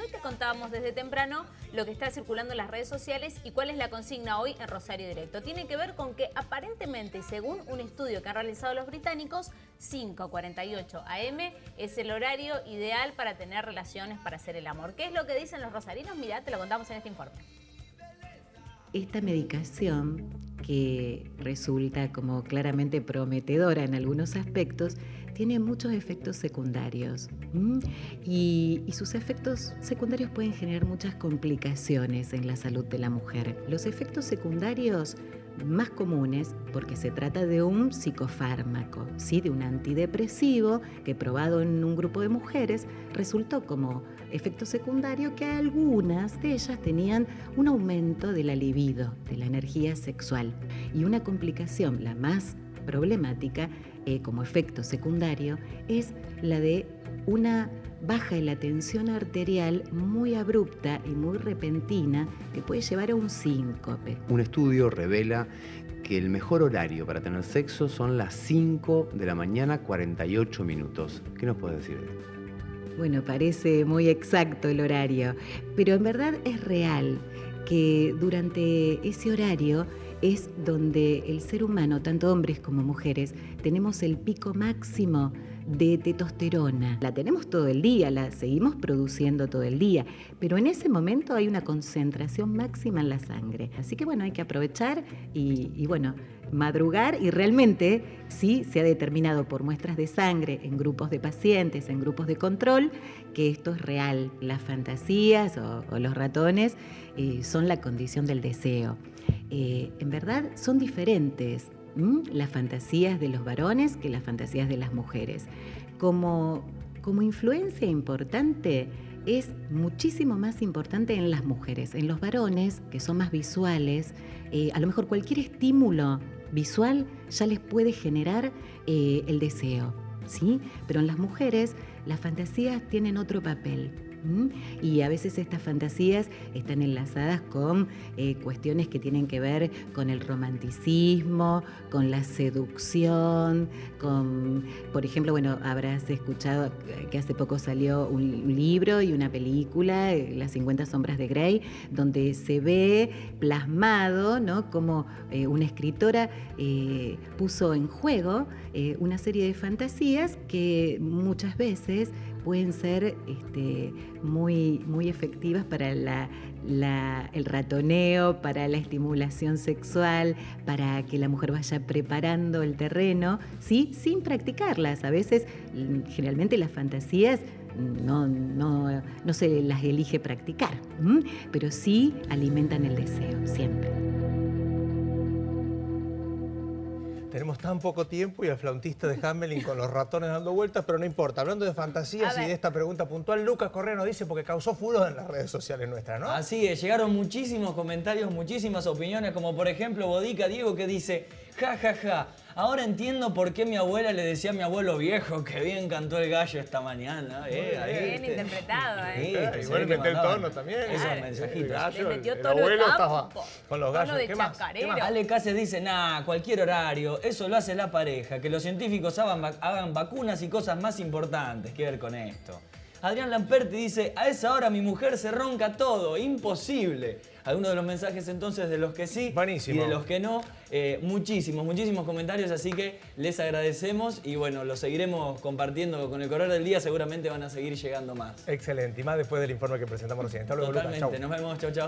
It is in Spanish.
Hoy te contábamos desde temprano lo que está circulando en las redes sociales y cuál es la consigna hoy en Rosario Directo. Tiene que ver con que aparentemente, según un estudio que han realizado los británicos, 5.48 AM es el horario ideal para tener relaciones, para hacer el amor. ¿Qué es lo que dicen los rosarinos? Mira, te lo contamos en este informe. Esta medicación, que resulta como claramente prometedora en algunos aspectos, tiene muchos efectos secundarios y, sus efectos secundarios pueden generar muchas complicaciones en la salud de la mujer. Los efectos secundarios más comunes, porque se trata de un psicofármaco, ¿sí? de un antidepresivo que probado en un grupo de mujeres resultó como efecto secundario que algunas de ellas tenían un aumento de la libido, de la energía sexual. Y una complicación, la más problemática, eh, como efecto secundario, es la de una baja en la tensión arterial muy abrupta y muy repentina que puede llevar a un síncope. Un estudio revela que el mejor horario para tener sexo son las 5 de la mañana 48 minutos. ¿Qué nos puede decir de esto? Bueno, parece muy exacto el horario, pero en verdad es real que durante ese horario es donde el ser humano, tanto hombres como mujeres, tenemos el pico máximo de testosterona. La tenemos todo el día, la seguimos produciendo todo el día, pero en ese momento hay una concentración máxima en la sangre. Así que bueno, hay que aprovechar y, bueno, madrugar y realmente sí se ha determinado por muestras de sangre en grupos de pacientes, en grupos de control, que esto es real. Las fantasías o, o los ratones eh, son la condición del deseo. Eh, en verdad son diferentes las fantasías de los varones que las fantasías de las mujeres. Como, como influencia importante, es muchísimo más importante en las mujeres. En los varones, que son más visuales, eh, a lo mejor cualquier estímulo visual ya les puede generar eh, el deseo, ¿sí? Pero en las mujeres las fantasías tienen otro papel. Y a veces estas fantasías están enlazadas con eh, cuestiones que tienen que ver con el romanticismo, con la seducción, con, por ejemplo, bueno, habrás escuchado que hace poco salió un libro y una película, eh, Las 50 sombras de Grey, donde se ve plasmado, ¿no? Como eh, una escritora puso en juego una serie de fantasías que muchas veces pueden ser este, muy, muy efectivas para el ratoneo, para la estimulación sexual, para que la mujer vaya preparando el terreno, ¿sí? sin practicarlas. A veces, generalmente las fantasías no, no, no se las elige practicar, pero sí alimentan el deseo, siempre. Tenemos tan poco tiempo y el flautista de Hamelin con los ratones dando vueltas, pero no importa. Hablando de fantasías y de esta pregunta puntual, Lucas Correa nos dice porque causó furor en las redes sociales nuestras, ¿no? Así es, llegaron muchísimos comentarios, muchísimas opiniones, como por ejemplo Bodica Diego que dice, ja, ja, ja, Ahora entiendo por qué mi abuela le decía a mi abuelo viejo que bien cantó el gallo esta mañana. Eh, bien interpretado, ¿eh? Sí, igual metió el tono también. Esos mensajitos. Le metió tono el abuelo estaba con los gallos. ¿Qué más? ¿Qué más? Ale Cáceres dice, nah, cualquier horario, eso lo hace la pareja, que los científicos hagan, hagan vacunas y cosas más importantes que ver con esto. Adrián Lamperti dice, a esa hora mi mujer se ronca todo, imposible. Algunos de los mensajes entonces de los que sí y de los que no, eh, muchísimos, muchísimos comentarios, así que les agradecemos y bueno, los seguiremos compartiendo con el correr del día, seguramente van a seguir llegando más. Excelente, y más después del informe que presentamos recién. Hasta luego, Totalmente, nos vemos, chau chau.